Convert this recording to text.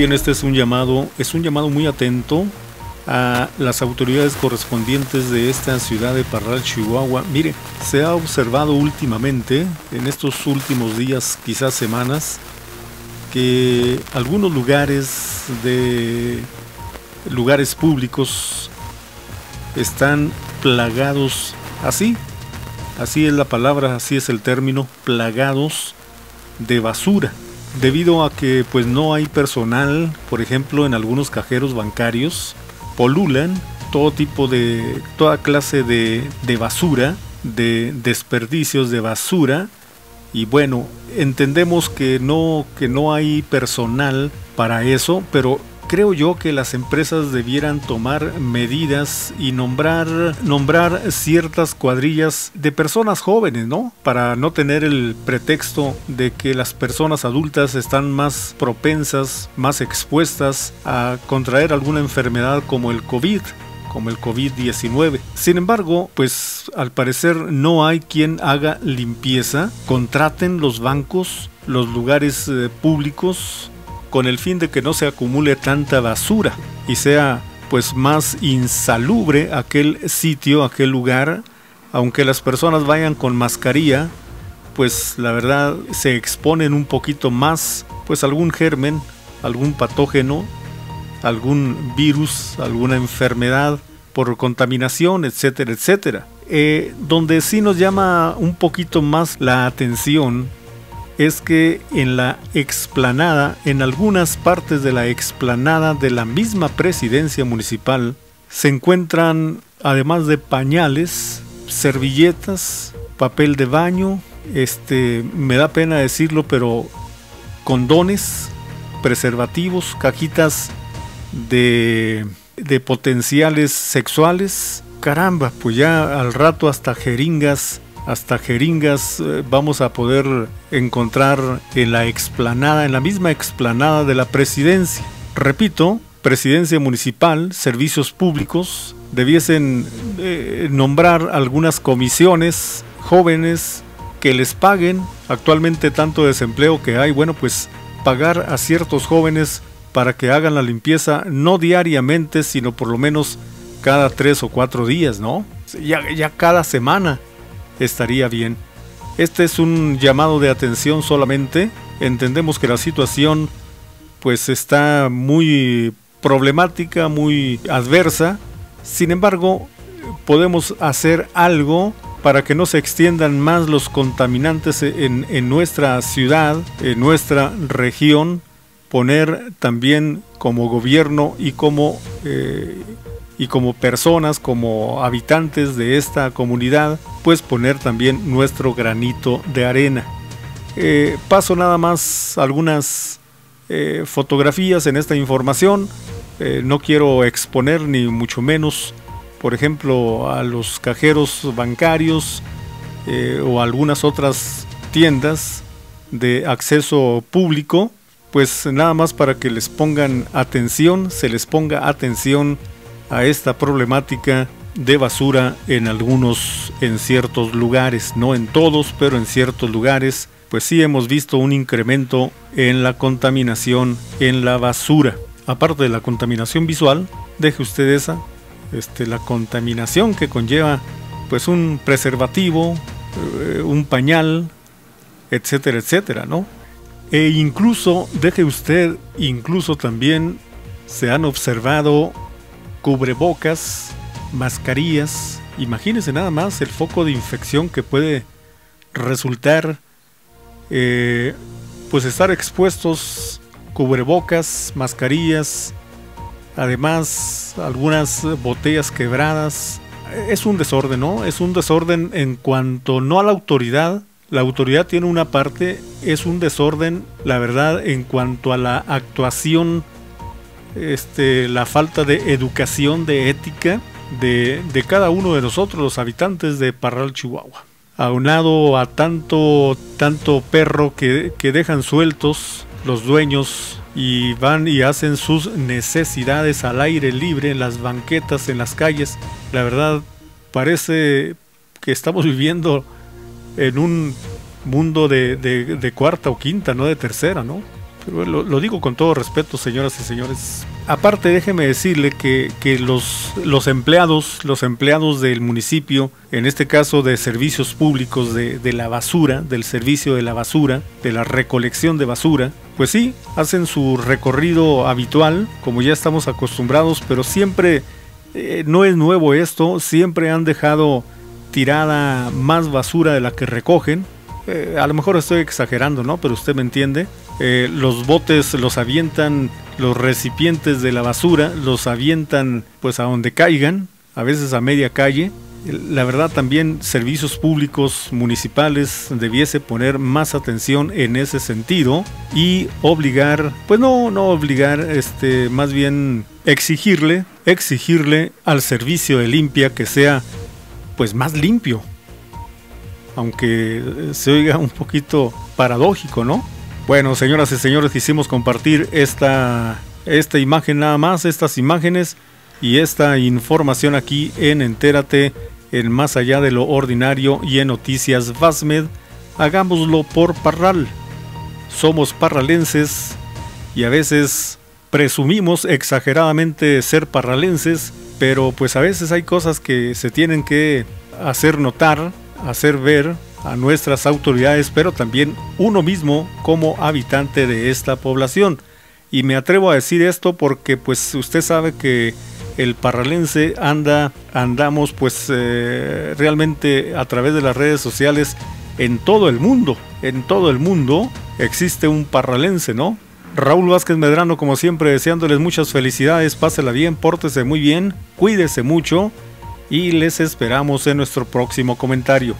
Bien, este es un llamado, es un llamado muy atento a las autoridades correspondientes de esta ciudad de Parral, Chihuahua. Mire, se ha observado últimamente, en estos últimos días, quizás semanas, que algunos lugares de lugares públicos están plagados así, así es la palabra, así es el término, plagados de basura, debido a que pues no hay personal, por ejemplo, en algunos cajeros bancarios polulan todo tipo de, toda clase de, de basura, de desperdicios de basura, y bueno, entendemos que no, que no hay personal para eso, pero creo yo que las empresas debieran tomar medidas y nombrar, nombrar ciertas cuadrillas de personas jóvenes, ¿no? Para no tener el pretexto de que las personas adultas están más propensas, más expuestas a contraer alguna enfermedad como el COVID como el COVID-19. Sin embargo, pues al parecer no hay quien haga limpieza. Contraten los bancos, los lugares eh, públicos, con el fin de que no se acumule tanta basura y sea pues más insalubre aquel sitio, aquel lugar, aunque las personas vayan con mascarilla, pues la verdad se exponen un poquito más pues algún germen, algún patógeno, algún virus, alguna enfermedad por contaminación, etcétera, etcétera. Eh, donde sí nos llama un poquito más la atención es que en la explanada, en algunas partes de la explanada de la misma presidencia municipal, se encuentran, además de pañales, servilletas, papel de baño, este, me da pena decirlo, pero condones, preservativos, cajitas de, de potenciales sexuales. Caramba, pues ya al rato hasta jeringas hasta jeringas eh, vamos a poder encontrar en la explanada, en la misma explanada de la presidencia. Repito, presidencia municipal, servicios públicos, debiesen eh, nombrar algunas comisiones jóvenes que les paguen actualmente tanto desempleo que hay, bueno, pues pagar a ciertos jóvenes para que hagan la limpieza no diariamente, sino por lo menos cada tres o cuatro días, ¿no? Ya, ya cada semana estaría bien. Este es un llamado de atención solamente. Entendemos que la situación pues está muy problemática, muy adversa. Sin embargo, podemos hacer algo para que no se extiendan más los contaminantes en, en nuestra ciudad, en nuestra región, poner también como gobierno y como eh, y como personas, como habitantes de esta comunidad, pues poner también nuestro granito de arena. Eh, paso nada más algunas eh, fotografías en esta información. Eh, no quiero exponer ni mucho menos, por ejemplo, a los cajeros bancarios o algunas otras tiendas de acceso público, pues nada más para que les pongan atención, se les ponga atención a esta problemática de basura en algunos, en ciertos lugares, no en todos, pero en ciertos lugares, pues sí hemos visto un incremento en la contaminación en la basura. Aparte de la contaminación visual, deje usted esa, este, la contaminación que conlleva pues un preservativo, eh, un pañal, etcétera, etcétera, ¿no? E incluso, deje usted, incluso también se han observado cubrebocas, mascarillas. Imagínense nada más el foco de infección que puede resultar, eh, pues estar expuestos cubrebocas, mascarillas, además algunas botellas quebradas. Es un desorden, ¿no? Es un desorden en cuanto no a la autoridad. La autoridad tiene una parte, es un desorden, la verdad, en cuanto a la actuación este, la falta de educación, de ética de, cada uno de nosotros, los habitantes de Parral, Chihuahua. Aunado a tanto, tanto perro que, que dejan sueltos los dueños y van y hacen sus necesidades al aire libre en las banquetas, en las calles. La verdad, parece que estamos viviendo en un mundo de, de, de, cuarta o quinta, no de tercera, ¿no? Lo, digo con todo respeto, señoras y señores. Aparte, déjeme decirle que, que, los, los empleados, los empleados del municipio, en este caso de servicios públicos de, de la basura, del servicio de la basura, de la recolección de basura, pues sí, hacen su recorrido habitual, como ya estamos acostumbrados, pero siempre eh, no es nuevo esto, siempre han dejado tirada más basura de la que recogen. Eh, a lo mejor estoy exagerando, ¿no? Pero usted me entiende. Eh, los botes los avientan, los recipientes de la basura los avientan pues a donde caigan, a veces a media calle. La verdad también servicios públicos municipales debiese poner más atención en ese sentido y obligar, pues no, no obligar, este, más bien exigirle, exigirle al servicio de limpia que sea pues más limpio. Aunque se oiga un poquito paradójico, ¿no? Bueno, señoras y señores, quisimos compartir esta, esta imagen nada más, estas imágenes y esta información aquí en Entérate, en Más Allá de lo Ordinario y en Noticias Vasmed. Hagámoslo por Parral. Somos parralenses y a veces presumimos exageradamente ser parralenses, pero pues a veces hay cosas que se tienen que hacer notar, hacer ver a nuestras autoridades, pero también uno mismo como habitante de esta población. Y me atrevo a decir esto porque pues usted sabe que el parralense anda, andamos pues eh, realmente a través de las redes sociales en todo el mundo, en todo el mundo existe un parralense, ¿no? Raúl Vázquez Medrano, como siempre, deseándoles muchas felicidades, pásela bien, pórtese muy bien, cuídese mucho y les esperamos en nuestro próximo comentario.